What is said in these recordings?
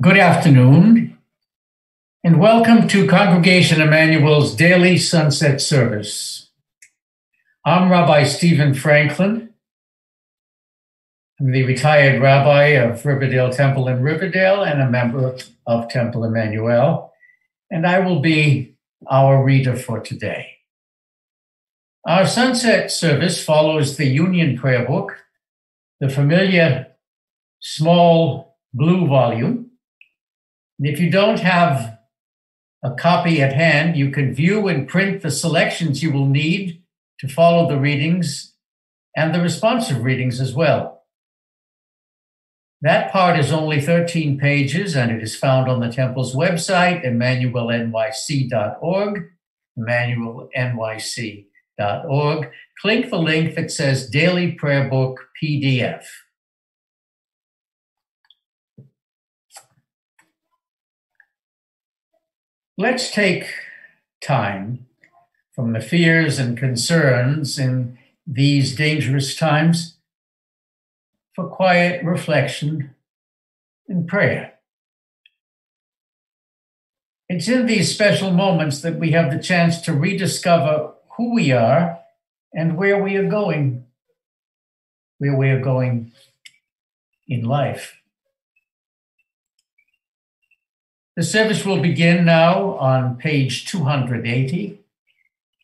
Good afternoon, and welcome to Congregation Emanu-El's daily sunset service. I'm Rabbi Stephen Franklin. I'm the retired rabbi of Riverdale Temple in Riverdale and a member of Temple Emanu-El, and I will be our reader for today. Our sunset service follows the Union Prayer Book, the familiar small blue volume and if you don't have a copy at hand, you can view and print the selections you will need to follow the readings and the responsive readings as well. That part is only 13 pages and it is found on the temple's website, emanuelnyc.org, emanuelnyc.org. Click the link that says Daily Prayer Book PDF. Let's take time from the fears and concerns in these dangerous times for quiet reflection and prayer. It's in these special moments that we have the chance to rediscover who we are and where we are going, where we are going in life. The service will begin now on page 280.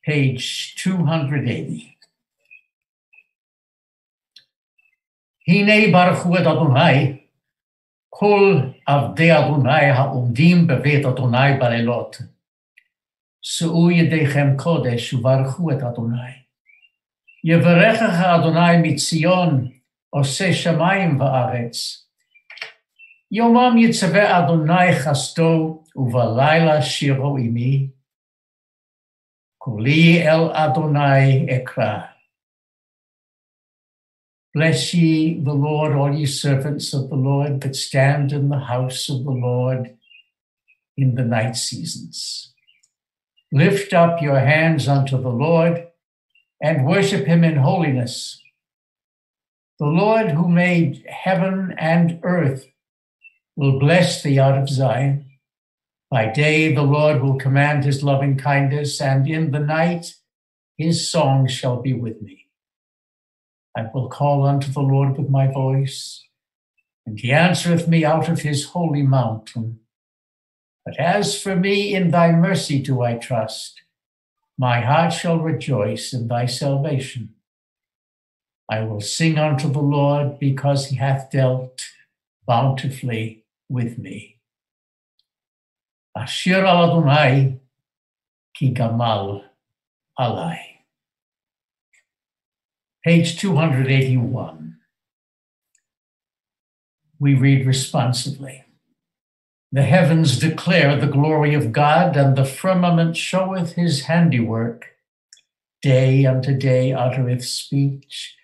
Page 280. Hine baruch et Adonai, kol avdei Adonai ha'omdim bevet Adonai balelot. Se'u yedechem kodesh ubaruchu et Adonai. יברכך אדוני מציון, עושה שמיים וארץ. יומם יצווה אדוני חסדו, ובלילה שירו עמי. קולי אל אדוני אקרא. Bless ye the Lord, all ye servants of the Lord that stand in the house of the Lord in the night seasons. Lift up your hands unto the Lord and worship him in holiness. The Lord who made heaven and earth will bless thee out of Zion. By day the Lord will command his loving kindness, and in the night his song shall be with me. I will call unto the Lord with my voice, and he answereth me out of his holy mountain. But as for me, in thy mercy do I trust. My heart shall rejoice in thy salvation. I will sing unto the Lord because he hath dealt bountifully with me. Ashir al Adonai ki gamal alai. Page 281. We read responsively. The heavens declare the glory of God, and the firmament showeth his handiwork. Day unto day uttereth speech,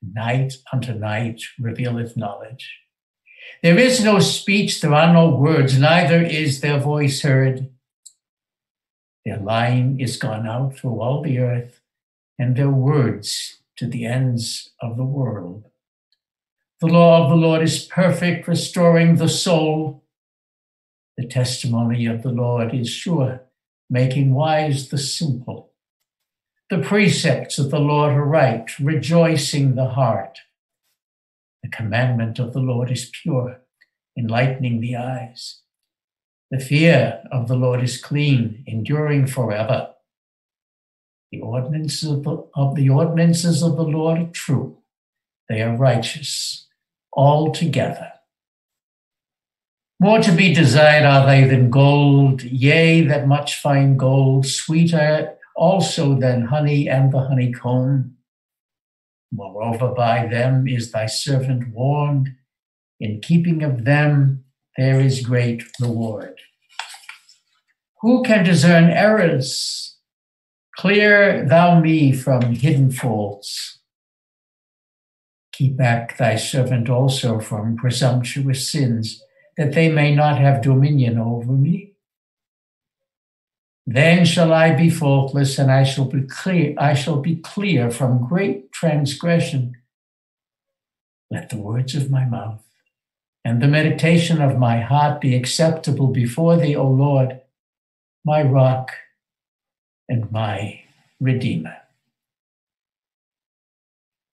night unto night revealeth knowledge. There is no speech, there are no words, neither is their voice heard. Their line is gone out through all the earth, and their words to the ends of the world. The law of the Lord is perfect, restoring the soul. The testimony of the Lord is sure, making wise the simple. The precepts of the Lord are right, rejoicing the heart. The commandment of the Lord is pure, enlightening the eyes. The fear of the Lord is clean, enduring forever. The ordinances of the, of the ordinances of the Lord are true. They are righteous altogether. More to be desired are they than gold, yea, that much fine gold, sweeter also than honey and the honeycomb. Moreover, by them is thy servant warned. In keeping of them, there is great reward. Who can discern errors? Clear thou me from hidden faults. Keep back thy servant also from presumptuous sins, that they may not have dominion over me. Then shall I be faultless, and I shall be clear. I shall be clear from great transgression. Let the words of my mouth and the meditation of my heart be acceptable before thee, O Lord, my rock and my redeemer.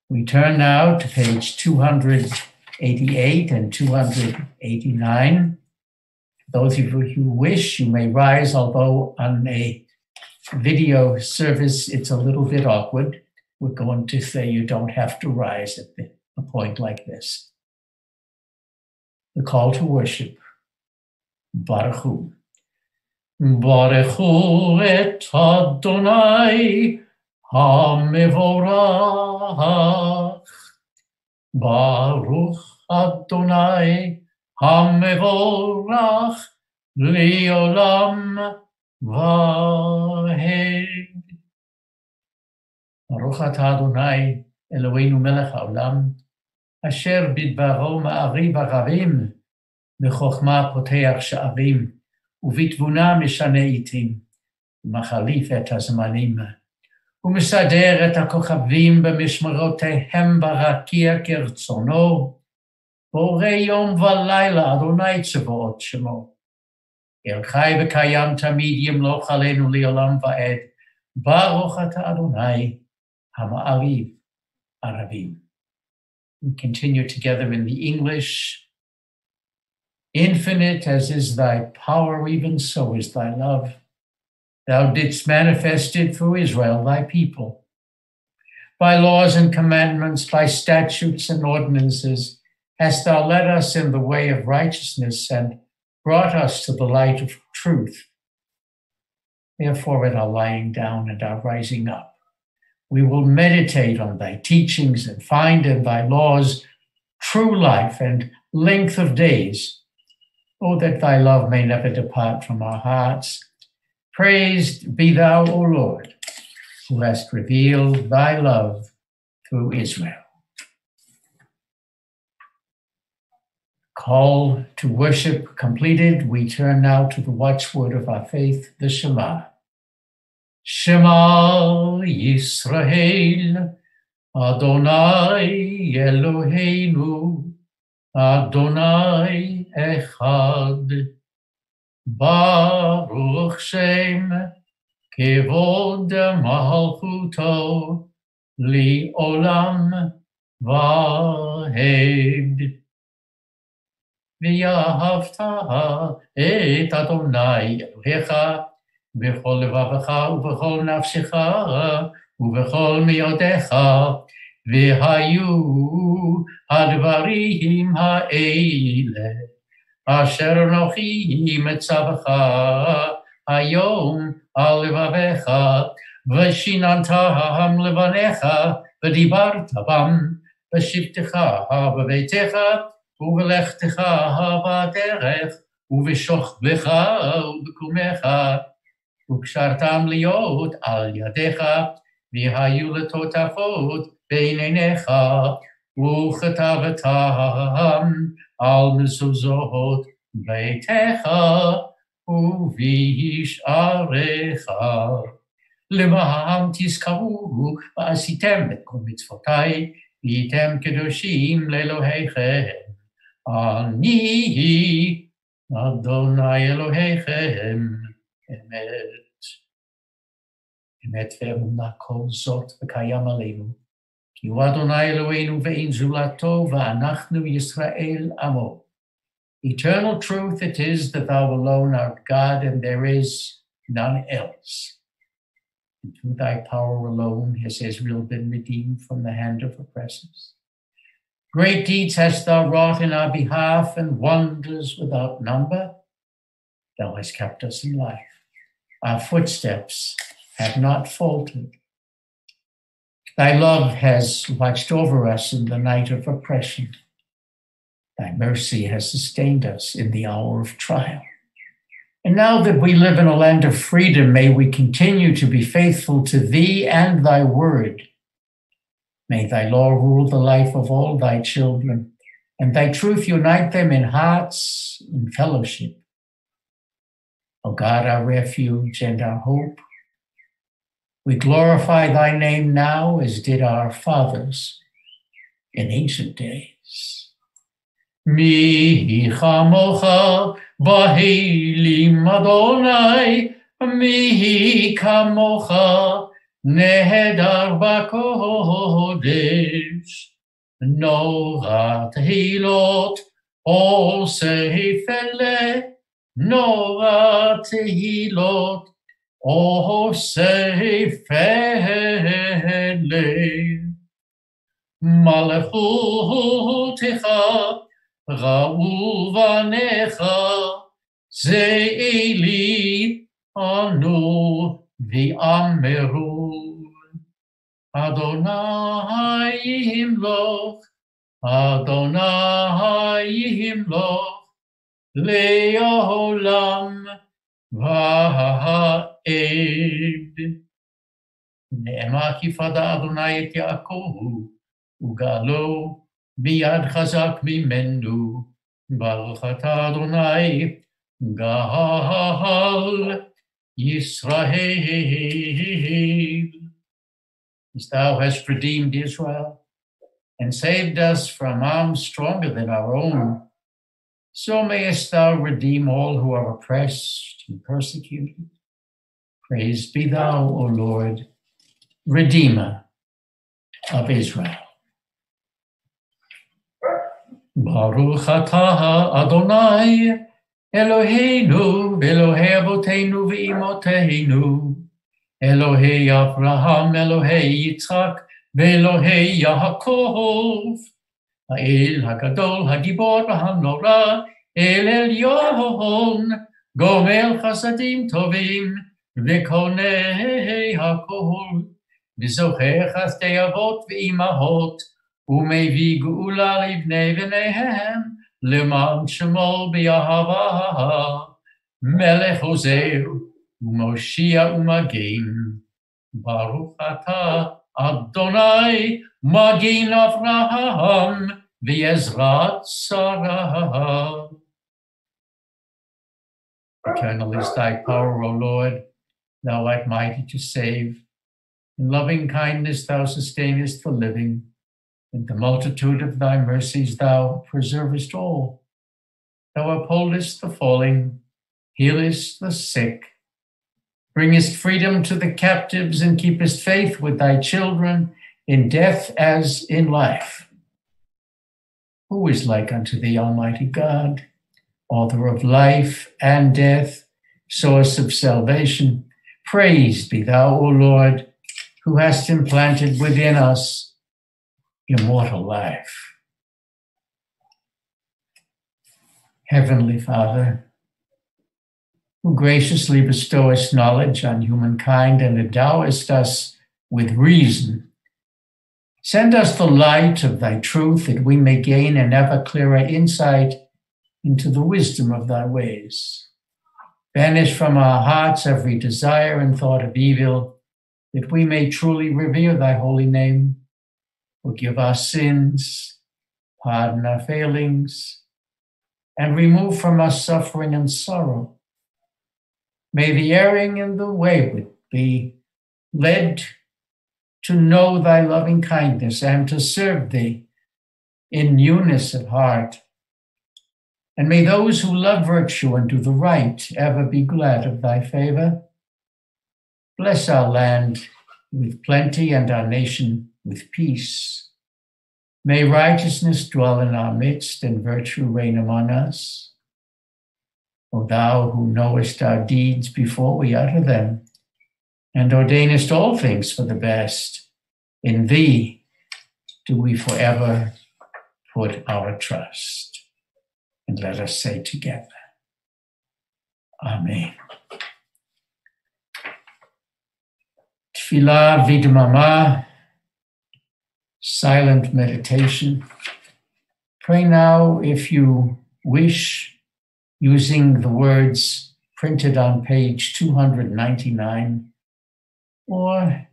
We turn now to page 288 and 289. Those of you who wish, you may rise, although on a video service, it's a little bit awkward. We're going to say you don't have to rise at a point like this the call to worship. Baruch. Baruch et Adonai HaMevorach. Baruch Adonai HaMevorach Liolam Vahed. Baruch Adonai Eloheinu melech haolam אשר בדברו מעריב ערבים, בחוכמה פותח שערים, ובתבונה משנה עיתים, ומחליף את הזמנים. ומסדר את הכוכבים במשמרותיהם ברקיע כרצונו, בורא יום ולילה, אדוני צבאות שמו. אל חי וקיים תמיד ימלוך עלינו לעולם ועד, ברוך אתה אדוני, המעריב ערבים. We continue together in the English. Infinite as is thy power, even so is thy love. Thou didst manifest it through Israel, thy people. By laws and commandments, by statutes and ordinances, hast thou led us in the way of righteousness and brought us to the light of truth. Therefore, at our lying down and our rising up, we will meditate on thy teachings and find in thy laws true life and length of days. Oh, that thy love may never depart from our hearts. Praised be thou, O Lord, who hast revealed thy love through Israel. Call to worship completed, we turn now to the watchword of our faith, the Shema. Shema Yisrael, Adonai Eloheinu, Adonai Echad. Baruch Shem, Kevod Malchuto, Li Olam Vahed. ואהבת את אדוני אלוהיך בכל לבבך ובכל נפשך ובכל מיודך, והיו הדברים האלה אשר אנוכי מצווך היום על לבביך, ושיננתם לבניך, ודיברת בם בשבתך בביתך, ובלכתך בדרך, ובשוכבך ובקומך. וקשרתם להיות על ידיך, והיו לטוטפות בין עיניך, וכתבתם על מזוזות ביתך ובשעריך. למען תזכרו ועשיתם את כל מצוותיי, והייתם קדושים לאלוהיכם. אני אדוני אלוהיכם. אמת. אמת ואמונה כל זאת וקיים עלינו. כי הוא אדוני אלוהינו ואין זולתו, ואנחנו ישראל עמו. Eternal truth it is that thou alone art God, and there is none else. And through thy power alone has Israel been redeemed from the hand of oppressors. Great deeds hast thou wrought in our behalf, and wonders without number. Thou hast kept us in life our footsteps have not faltered. Thy love has watched over us in the night of oppression. Thy mercy has sustained us in the hour of trial. And now that we live in a land of freedom, may we continue to be faithful to thee and thy word. May thy law rule the life of all thy children, and thy truth unite them in hearts in fellowship. O God, our refuge and our hope, we glorify thy name now as did our fathers in ancient days. Mi chamocha bahelim Adonai, mi chamocha נהדר בקודש. נורא תהילות עושה פלא, נורא תהילות עושה פלא. מלכותך ראו בניך, זה אלי ענו ואמרו. אדוני ימלוך, אדוני ימלוך, לעולם ועד. נאמר כי פדה אדוני את יעקב, וגלו מיד חזק ממנו, ברוך אתה אדוני, גל ישראל. As thou hast redeemed Israel and saved us from arms stronger than our own, so mayest thou redeem all who are oppressed and persecuted. Praised be thou, O Lord, Redeemer of Israel. Baruch atah Adonai Eloheinu Elohei Avoteinu ve'imoteinu אלוהי אברהם, אלוהי יצחק ואלוהי יעקב. האל הגדול, הגיבור והנורא, אל עליון, גומל חסדים טובים וקונה הכל, וזוכה חסדי אבות ואימהות, ומביא גאולה לבני בניהם, למען שמו באהבה. מלך עוזר Moshia umagin. Baruch Adonai magin Avraham v'ezrat Sarah. Eternal is thy power, O Lord. Thou art mighty to save. In loving kindness thou sustainest the living. In the multitude of thy mercies thou preservest all. Thou upholdest the falling, healest the sick, bringest freedom to the captives, and keepest faith with thy children in death as in life. Who is like unto thee, Almighty God, author of life and death, source of salvation? Praised be thou, O Lord who hast implanted within us immortal life. Heavenly Father, who graciously bestowest knowledge on humankind and endowest us with reason, send us the light of thy truth that we may gain an ever clearer insight into the wisdom of thy ways. Banish from our hearts every desire and thought of evil that we may truly revere thy holy name, forgive our sins, pardon our failings, and remove from us suffering and sorrow. May the erring and the wayward be led to know thy loving kindness and to serve thee in newness of heart. And may those who love virtue and do the right ever be glad of thy favor. Bless our land with plenty and our nation with peace. May righteousness dwell in our midst and virtue reign among us. O thou who knowest our deeds before we utter them, and ordainest all things for the best, in thee do we forever put our trust. And let us say together, Amen. Tefillah Vidmama, silent meditation. Pray now, if you wish, using the words printed on page 299 or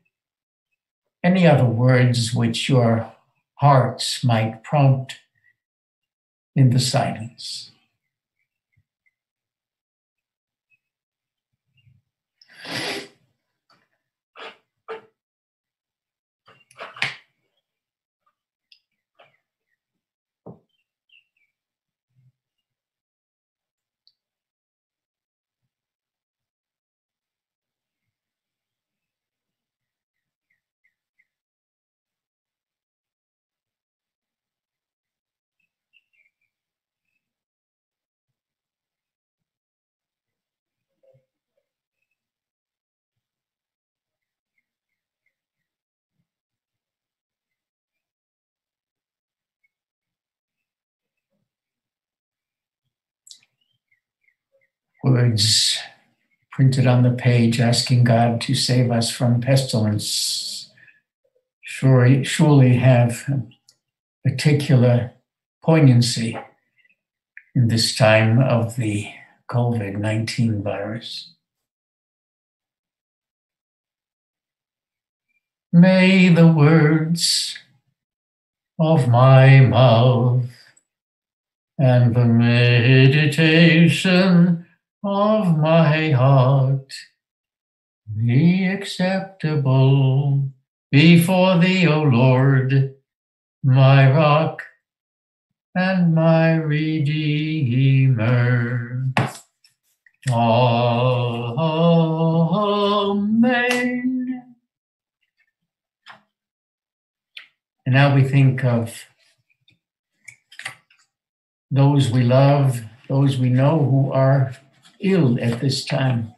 any other words which your hearts might prompt in the silence. Words printed on the page asking God to save us from pestilence surely, surely have particular poignancy in this time of the COVID 19 virus. May the words of my mouth and the meditation of my heart be acceptable before thee, O Lord, my rock and my redeemer. Amen. And now we think of those we love, those we know who are ill at this time.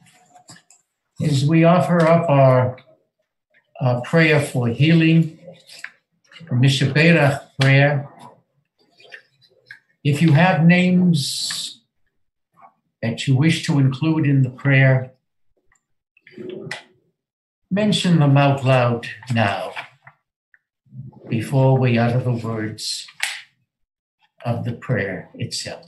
As we offer up our, prayer for healing, for Mishaberach prayer, if you have names that you wish to include in the prayer, mention them out loud now before we utter the words of the prayer itself.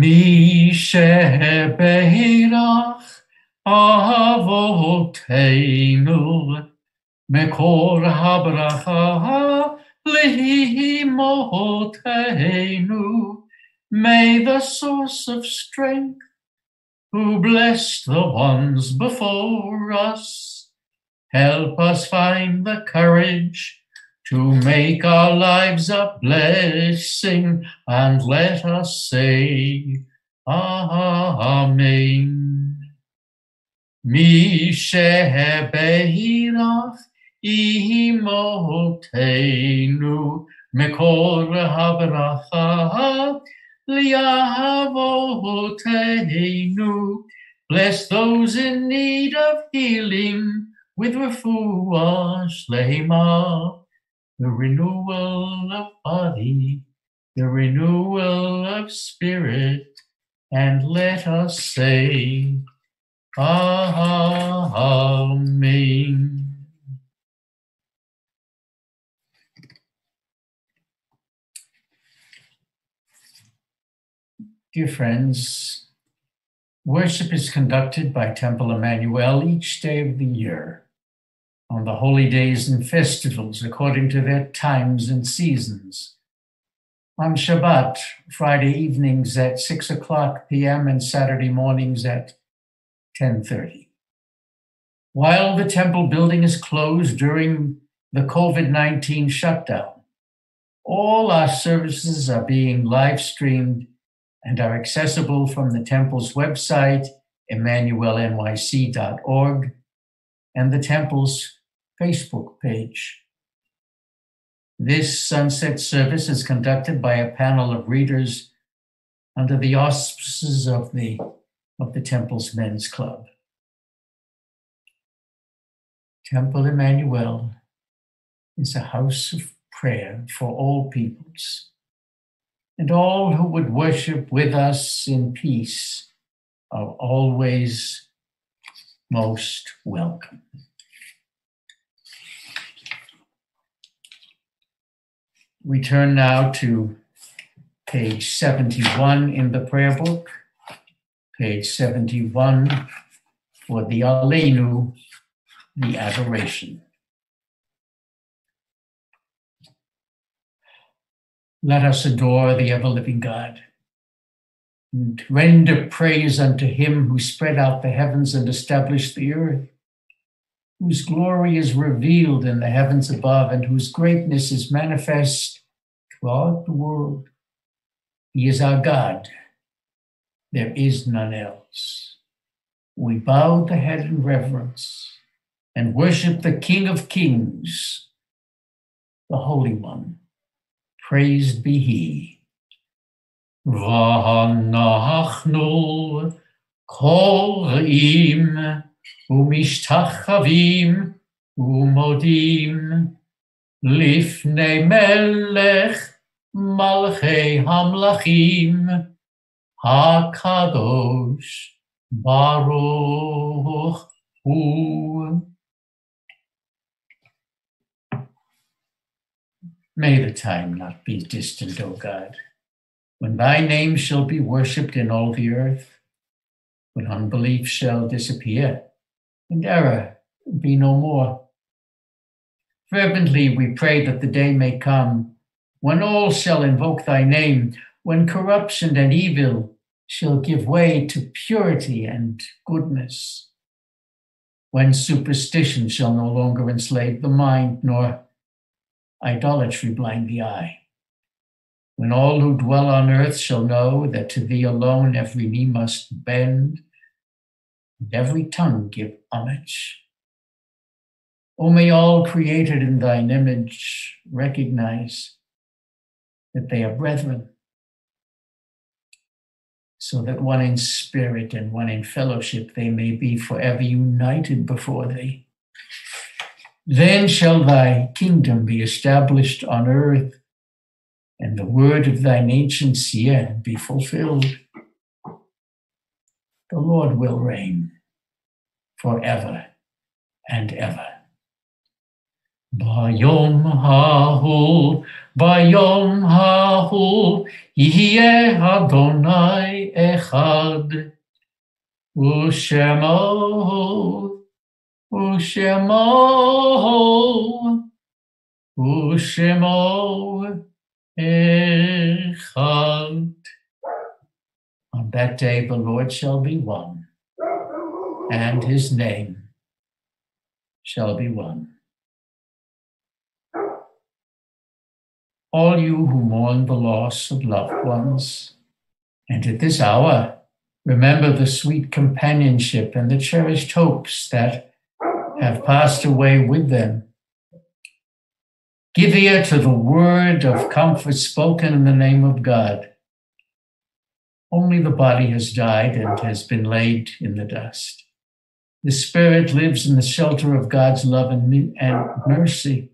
מי שברך אבותינו, מקור הברכה לאמותינו. May the source of strength, who blessed the ones before us, help us find the courage to make our lives a blessing and let us say, Amen. Mi shebeirach imotenu mekor habracha liavotenu. Bless those in need of healing with refuah shlema the renewal of body, the renewal of spirit, and let us say, Amen. Dear friends, worship is conducted by Temple Emanu-El each day of the year on the holy days and festivals according to their times and seasons. On Shabbat, Friday evenings at 6 o'clock p.m. and Saturday mornings at 10:30. While the temple building is closed during the COVID-19 shutdown, all our services are being live streamed and are accessible from the temple's website, emanuelnyc.org, and the temple's Facebook page. This sunset service is conducted by a panel of readers under the auspices of the, of the Temple's Men's Club. Temple Emanu-El is a house of prayer for all peoples, and all who would worship with us in peace are always most welcome. We turn now to page 71 in the prayer book, page 71 for the Aleinu, the adoration. Let us adore the ever living God and render praise unto him who spread out the heavens and established the earth whose glory is revealed in the heavens above and whose greatness is manifest throughout the world. He is our God. There is none else. We bow the head in reverence and worship the King of Kings, the Holy One. Praised be He. ואנחנו קוראים ומשתחווים ומודים לפני מלך מלכי המלכים הקדוש ברוך הוא. May the time not be distant, O God, when thy name shall be worshipped in all the earth, when unbelief shall disappear and error be no more. Fervently we pray that the day may come when all shall invoke thy name, when corruption and evil shall give way to purity and goodness, when superstition shall no longer enslave the mind, nor idolatry blind the eye. When all who dwell on earth shall know that to thee alone every knee must bend and every tongue give homage. O may all created in thine image recognize that they are brethren, so that one in spirit and one in fellowship they may be forever united before thee. Then shall thy kingdom be established on earth, and the word of thine ancient seer be fulfilled. The Lord will reign forever and ever. Bayom ha'hu, bayom ha'hu, yeh Adonai echad, u'shemo Ushemo, Ushemo Echad. That day, the Lord shall be one, and his name shall be one. All you who mourn the loss of loved ones, and at this hour, remember the sweet companionship and the cherished hopes that have passed away with them. Give ear to the word of comfort spoken in the name of God. Only the body has died and has been laid in the dust. The spirit lives in the shelter of God's love and, mercy.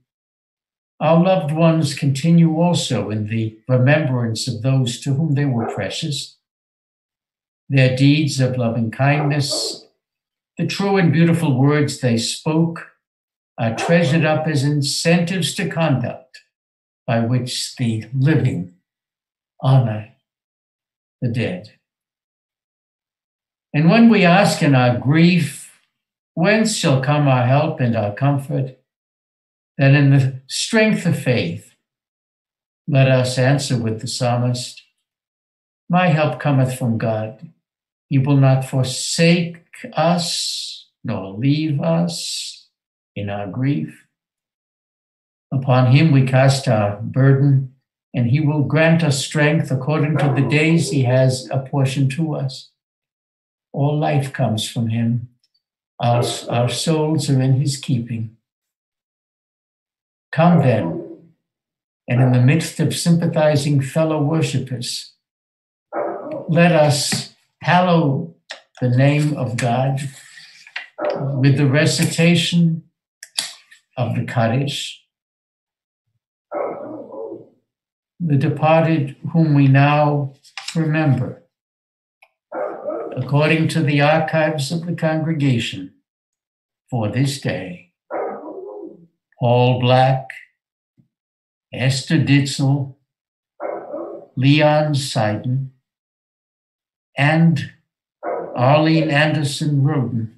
Our loved ones continue also in the remembrance of those to whom they were precious. Their deeds of loving kindness the true and beautiful words they spoke are treasured up as incentives to conduct by which the living honor the dead. And when we ask in our grief, whence shall come our help and our comfort, then in the strength of faith, let us answer with the psalmist, My help cometh from God. He will not forsake us nor leave us in our grief. Upon him we cast our burden, and he will grant us strength according to the days he has apportioned to us. All life comes from him. Our, our souls are in his keeping. Come then, and in the midst of sympathizing fellow worshippers, let us hallow the name of God with the recitation of the Kaddish. The departed whom we now remember, according to the archives of the congregation for this day. Paul Black, Esther Ditzel, Leon Seiden, and Arlene Anderson Roden.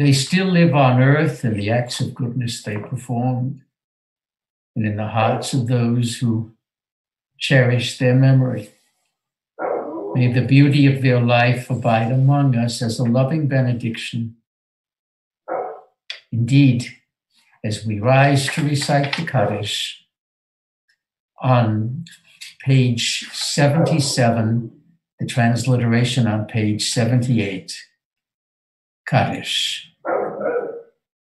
They still live on earth in the acts of goodness they performed and in the hearts of those who cherish their memory. May the beauty of their life abide among us as a loving benediction. Indeed, as we rise to recite the Kaddish on page 77, the transliteration on page 78. Kaddish.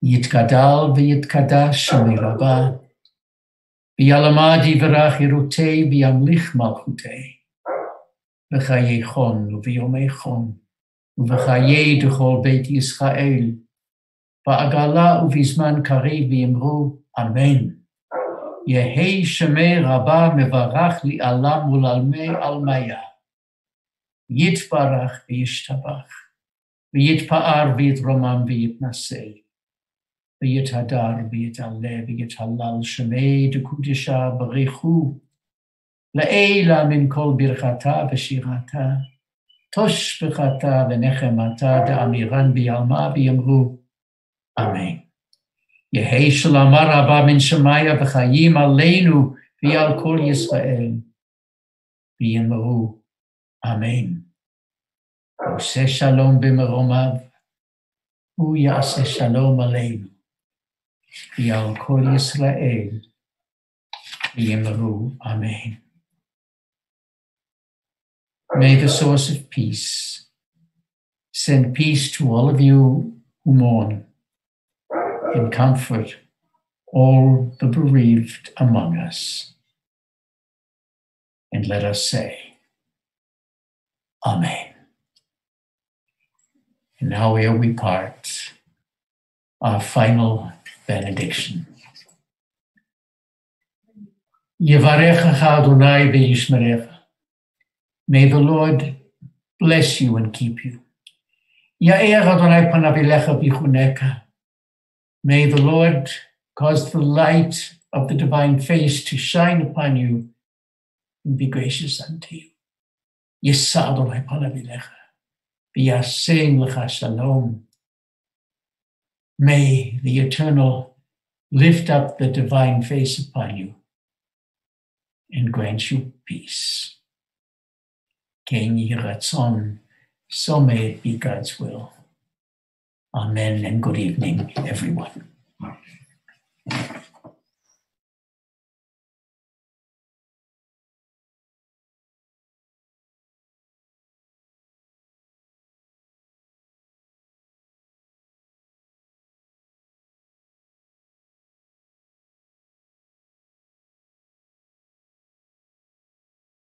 Yitkadal v'yitkadash shami rabah, ויעלמד יברח ירותי וימליך מלכותי. בחיי חון וביומי חון, ובחיי דכל בית ישראל, בעגלה ובזמן קריב ויאמרו אמן. יהי שמי רבה מברך לעלם ולעלמי עלמיה. יתברך וישתבח, ויתפאר ויתרומם ויתנשא. ויתהדר ויתעלה ויתהלל שמי דקודשה ברכו לעילה מן כל ברכתה ושירתה, תושבחתה ונחמתה דאמירן ביעלמה ויאמרו אמן. יהי שלמה רבה מן שמיה וחיים עלינו ועל כל ישראל, ויאמרו אמן. עושה שלום במרומיו, הוא יעשה שלום עלינו. ועל כל ישראל, ויאמרו אמן. May the source of peace send peace to all of you who mourn and comfort all the bereaved among us. And let us say, Amen. And now, ere we part, our final benediction. Yevarecha Adonai ve'yishmerecha. May the Lord bless you and keep you. May the Lord cause the light of the divine face to shine upon you and be gracious unto you. shalom. May the eternal lift up the divine face upon you and grant you peace. King Yiratzon, so may it be God's will. Amen and good evening, everyone.